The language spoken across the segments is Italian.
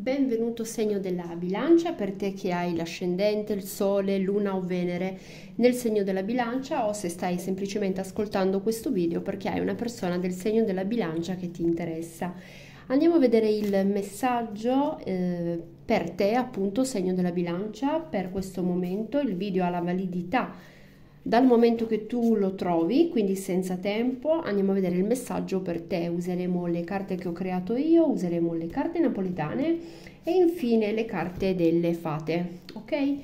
Benvenuto segno della bilancia per te che hai l'ascendente, il sole, luna o venere nel segno della bilancia o se stai semplicemente ascoltando questo video perché hai una persona del segno della bilancia che ti interessa. Andiamo a vedere il messaggio eh, per te appunto segno della bilancia per questo momento. Il video ha la validità dal momento che tu lo trovi, quindi senza tempo, andiamo a vedere il messaggio per te. Useremo le carte che ho creato io, useremo le carte napoletane e infine le carte delle fate, ok?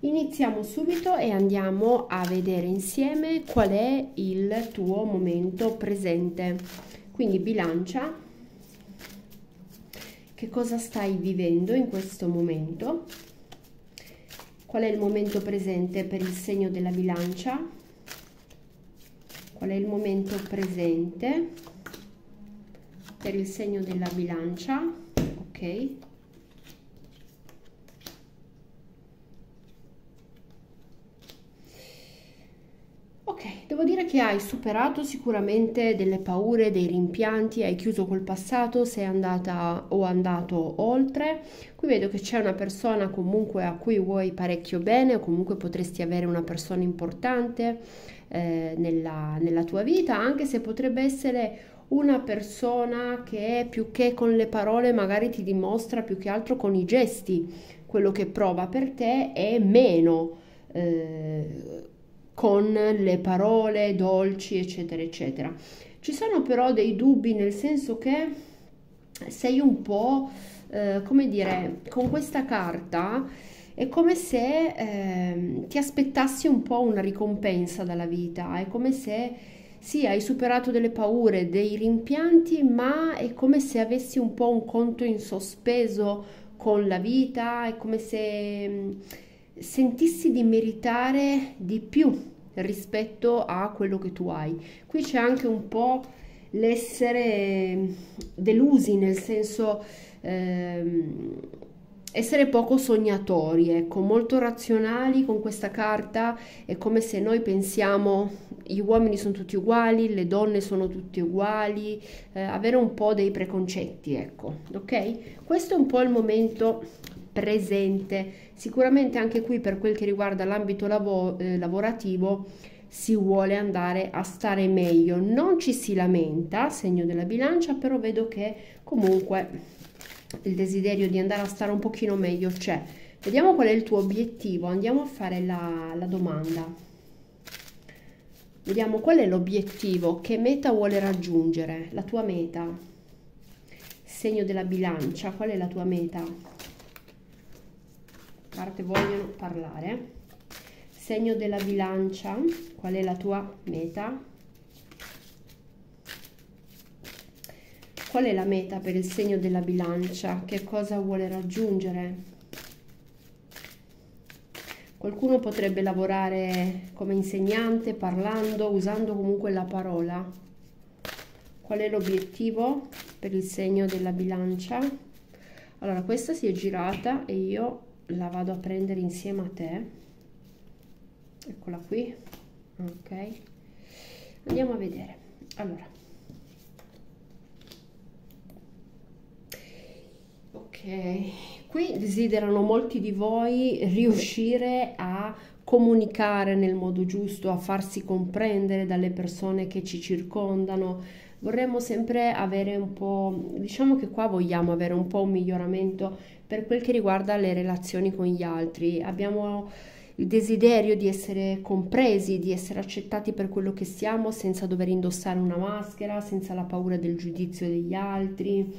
Iniziamo subito e andiamo a vedere insieme qual è il tuo momento presente. Quindi bilancia, che cosa stai vivendo in questo momento? Qual è il momento presente per il segno della bilancia? Qual è il momento presente per il segno della bilancia? Ok. Ok, devo dire che hai superato sicuramente delle paure, dei rimpianti, hai chiuso col passato, sei andata o andato oltre. Qui vedo che c'è una persona comunque a cui vuoi parecchio bene o comunque potresti avere una persona importante eh, nella, nella tua vita, anche se potrebbe essere una persona che più che con le parole magari ti dimostra più che altro con i gesti quello che prova per te è meno. Eh, con le parole dolci, eccetera, eccetera. Ci sono però dei dubbi nel senso che sei un po', eh, come dire, con questa carta è come se eh, ti aspettassi un po' una ricompensa dalla vita, è come se sì, hai superato delle paure, dei rimpianti, ma è come se avessi un po' un conto in sospeso con la vita, è come se sentissi di meritare di più rispetto a quello che tu hai. Qui c'è anche un po' l'essere delusi, nel senso ehm, essere poco sognatori, ecco, molto razionali con questa carta, è come se noi pensiamo gli uomini sono tutti uguali, le donne sono tutte uguali, eh, avere un po' dei preconcetti, ecco, ok? Questo è un po' il momento presente. Sicuramente anche qui per quel che riguarda l'ambito lavo- eh, lavorativo si vuole andare a stare meglio. Non ci si lamenta, segno della bilancia, però vedo che comunque il desiderio di andare a stare un pochino meglio c'è. Vediamo qual è il tuo obiettivo, andiamo a fare la, la domanda. Vediamo qual è l'obiettivo, che meta vuole raggiungere, la tua meta. Segno della bilancia, qual è la tua meta? Carte vogliono parlare. Segno della bilancia, qual è la tua meta? Qual è la meta per il segno della bilancia? Che cosa vuole raggiungere? Qualcuno potrebbe lavorare come insegnante, parlando, usando comunque la parola. Qual è l'obiettivo per il segno della bilancia? Allora, questa si è girata e io la vado a prendere insieme a te. Eccola qui. Ok. Andiamo a vedere. Allora. Ok. Qui desiderano molti di voi riuscire a comunicare nel modo giusto a farsi comprendere dalle persone che ci circondano. Vorremmo sempre avere un po' diciamo che qua vogliamo avere un po' un miglioramento per quel che riguarda le relazioni con gli altri. Abbiamo il desiderio di essere compresi, di essere accettati per quello che siamo senza dover indossare una maschera, senza la paura del giudizio degli altri.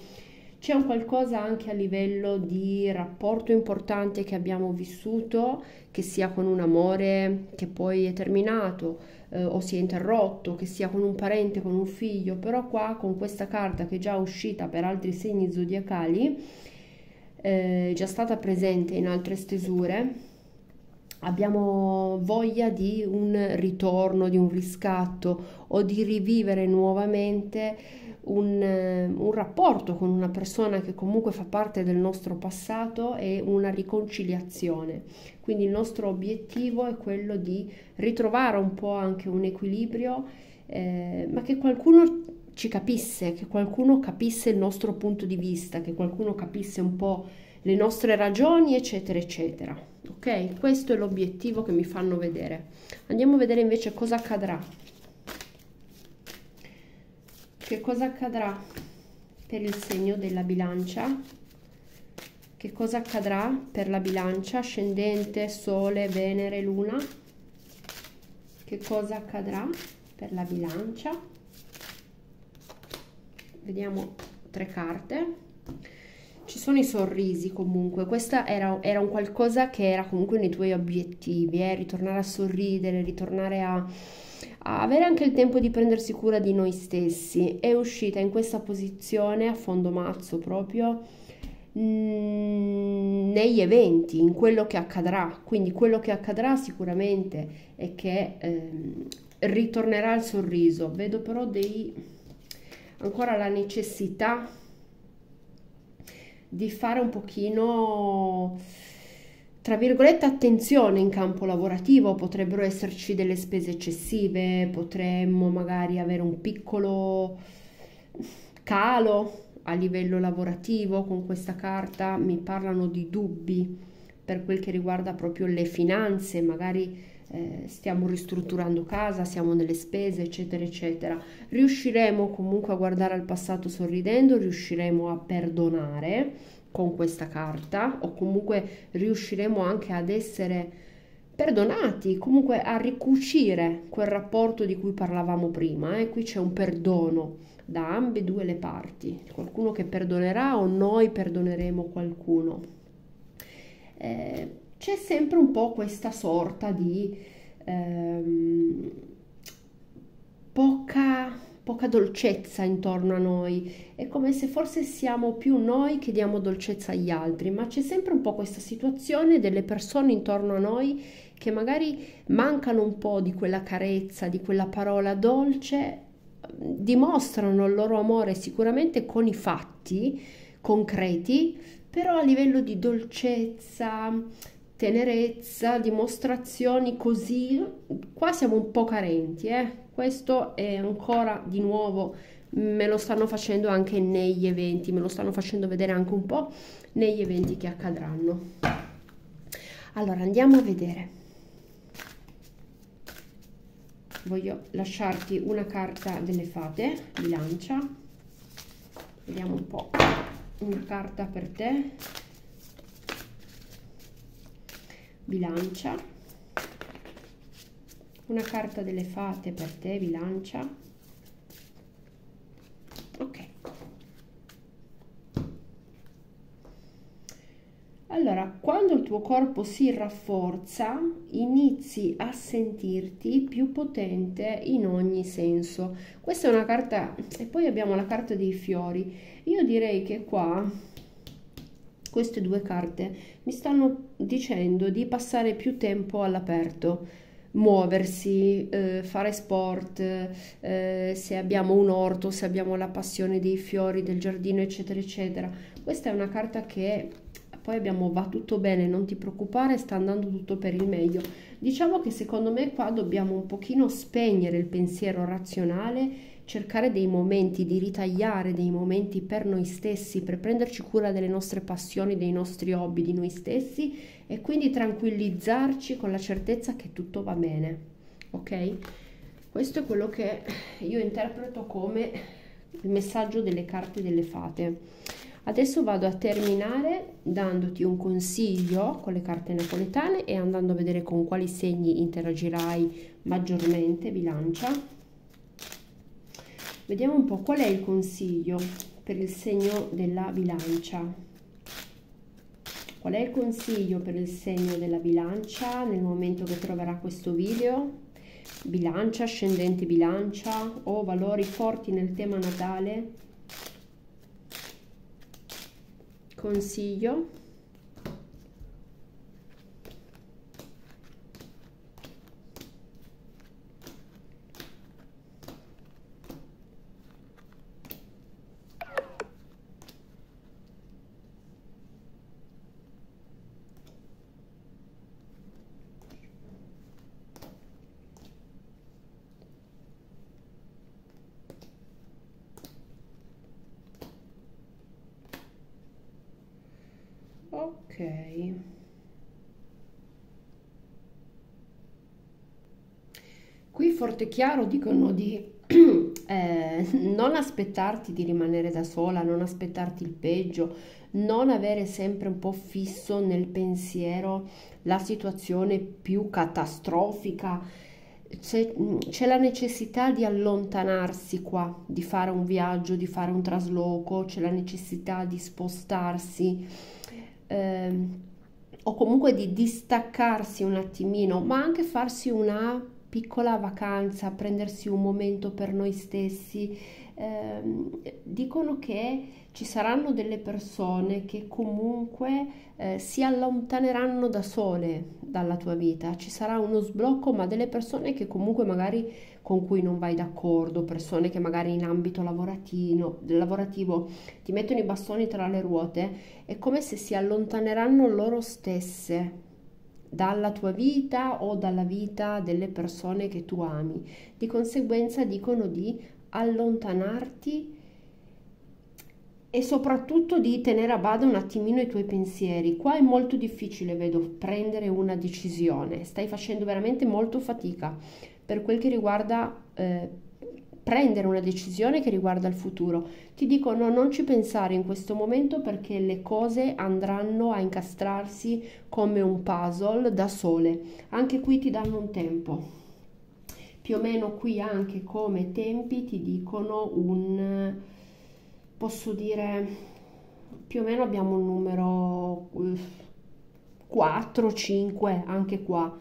C'è un qualcosa anche a livello di rapporto importante che abbiamo vissuto, che sia con un amore che poi è terminato eh, o si è interrotto, che sia con un parente, con un figlio, però qua con questa carta che è già uscita per altri segni zodiacali, eh, già stata presente in altre stesure, abbiamo voglia di un ritorno, di un riscatto o di rivivere nuovamente un, un, rapporto con una persona che comunque fa parte del nostro passato e una riconciliazione. Quindi il nostro obiettivo è quello di ritrovare un po' anche un equilibrio, eh, ma che qualcuno ci capisse, che qualcuno capisse il nostro punto di vista, che qualcuno capisse un po' le nostre ragioni, eccetera, eccetera. Ok? Questo è l'obiettivo che mi fanno vedere. Andiamo a vedere invece cosa accadrà. Che cosa accadrà per il segno della bilancia? Che cosa accadrà per la bilancia ascendente, sole, venere, luna? Che cosa accadrà per la bilancia? Vediamo tre carte. Ci sono i sorrisi comunque, questa era, era un qualcosa che era comunque nei tuoi obiettivi, eh? ritornare a sorridere, ritornare a, a avere anche il tempo di prendersi cura di noi stessi. È uscita in questa posizione a fondo mazzo proprio Mm, negli eventi, in quello che accadrà. Quindi quello che accadrà sicuramente è che ehm, ritornerà il sorriso. Vedo però dei, ancora la necessità di fare un pochino tra virgolette attenzione in campo lavorativo, potrebbero esserci delle spese eccessive, potremmo magari avere un piccolo calo a livello lavorativo. Con questa carta mi parlano di dubbi per quel che riguarda proprio le finanze, magari eh, stiamo ristrutturando casa, siamo nelle spese, eccetera, eccetera. Riusciremo comunque a guardare al passato sorridendo, riusciremo a perdonare con questa carta o comunque riusciremo anche ad essere perdonati, comunque a ricucire quel rapporto di cui parlavamo prima. Eh? Qui c'è un perdono da ambedue le parti, qualcuno che perdonerà o noi perdoneremo qualcuno. Eh, c'è sempre un po' questa sorta di ehm, poca, poca dolcezza intorno a noi, è come se forse siamo più noi che diamo dolcezza agli altri, ma c'è sempre un po' questa situazione delle persone intorno a noi che magari mancano un po' di quella carezza, di quella parola dolce dimostrano il loro amore sicuramente con i fatti concreti, però a livello di dolcezza, tenerezza, dimostrazioni così, qua siamo un po' carenti, eh? Questo è ancora di nuovo me lo stanno facendo anche negli eventi, me lo stanno facendo vedere anche un po' negli eventi che accadranno. Allora andiamo a vedere voglio lasciarti una carta delle fate bilancia vediamo un po' una carta per te bilancia una carta delle fate per te bilancia ok Allora, quando il tuo corpo si rafforza, inizi a sentirti più potente in ogni senso. Questa è una carta, e poi abbiamo la carta dei fiori. Io direi che qua, queste due carte, mi stanno dicendo di passare più tempo all'aperto muoversi, eh, fare sport, eh, se abbiamo un orto, se abbiamo la passione dei fiori, del giardino, eccetera, eccetera. Questa è una carta che poi abbiamo va tutto bene, non ti preoccupare, sta andando tutto per il meglio. Diciamo che secondo me qua dobbiamo un pochino spegnere il pensiero razionale, cercare dei momenti di ritagliare dei momenti per noi stessi, per prenderci cura delle nostre passioni, dei nostri hobby, di noi stessi e quindi tranquillizzarci con la certezza che tutto va bene. Ok? Questo è quello che io interpreto come il messaggio delle carte delle fate. Adesso vado a terminare dandoti un consiglio con le carte napoletane e andando a vedere con quali segni interagirai maggiormente, bilancia. Vediamo un po' qual è il consiglio per il segno della bilancia. Qual è il consiglio per il segno della bilancia nel momento che troverà questo video? Bilancia, ascendente bilancia o valori forti nel tema natale? consiglio qui forte chiaro dicono di eh, non aspettarti di rimanere da sola non aspettarti il peggio non avere sempre un po' fisso nel pensiero la situazione più catastrofica. C'è, la necessità di allontanarsi qua, di fare un viaggio, di fare un trasloco, c'è la necessità di spostarsi eh, o comunque di distaccarsi un attimino, ma anche farsi una piccola vacanza, prendersi un momento per noi stessi. Eh, dicono che ci saranno delle persone che comunque eh, si allontaneranno da sole dalla tua vita, ci sarà uno sblocco, ma delle persone che comunque magari con cui non vai d'accordo, persone che magari in ambito lavorativo, lavorativo ti mettono i bastoni tra le ruote, è come se si allontaneranno loro stesse dalla tua vita o dalla vita delle persone che tu ami. Di conseguenza dicono di allontanarti e soprattutto di tenere a bada un attimino i tuoi pensieri. Qua è molto difficile, vedo, prendere una decisione. Stai facendo veramente molto fatica per quel che riguarda eh, prendere una decisione che riguarda il futuro. Ti dico no, non ci pensare in questo momento perché le cose andranno a incastrarsi come un puzzle da sole. Anche qui ti danno un tempo. Più o meno qui anche come tempi ti dicono un posso dire più o meno abbiamo un numero 4 5 anche qua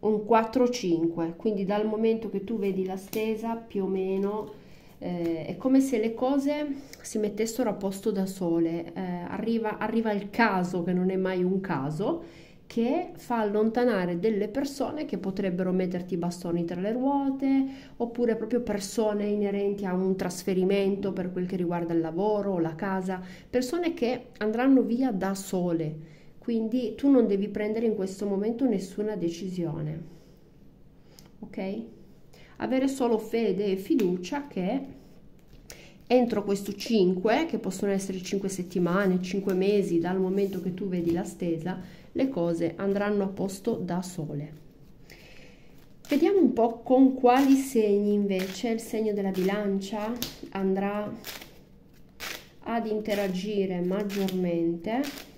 un 4 5 quindi dal momento che tu vedi la stesa più o meno eh, è come se le cose si mettessero a posto da sole. Eh, arriva, arriva il caso che non è mai un caso che fa allontanare delle persone che potrebbero metterti i bastoni tra le ruote oppure proprio persone inerenti a un trasferimento per quel che riguarda il lavoro o la casa, persone che andranno via da sole. Quindi tu non devi prendere in questo momento nessuna decisione. Ok? Avere solo fede e fiducia che entro questo 5, che possono essere 5 settimane, 5 mesi dal momento che tu vedi la stesa, le cose andranno a posto da sole. Vediamo un po' con quali segni invece il segno della bilancia andrà ad interagire maggiormente.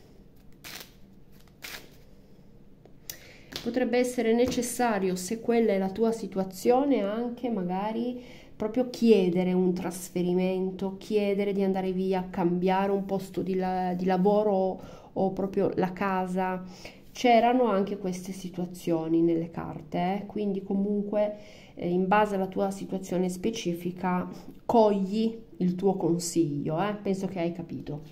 Potrebbe essere necessario, se quella è la tua situazione, anche magari proprio chiedere un trasferimento, chiedere di andare via, cambiare un posto di, la, di lavoro o proprio la casa. C'erano anche queste situazioni nelle carte, eh? quindi comunque eh, in base alla tua situazione specifica cogli il tuo consiglio, eh? penso che hai capito.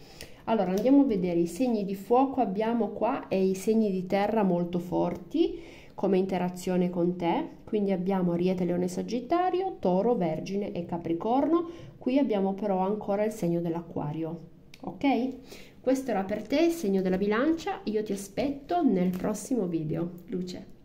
Allora andiamo a vedere i segni di fuoco abbiamo qua e i segni di terra molto forti come interazione con te, quindi abbiamo Ariete, Leone, Sagittario, Toro, Vergine e Capricorno, qui abbiamo però ancora il segno dell'Acquario, ok? Questo era per te, segno della bilancia, io ti aspetto nel prossimo video. Luce.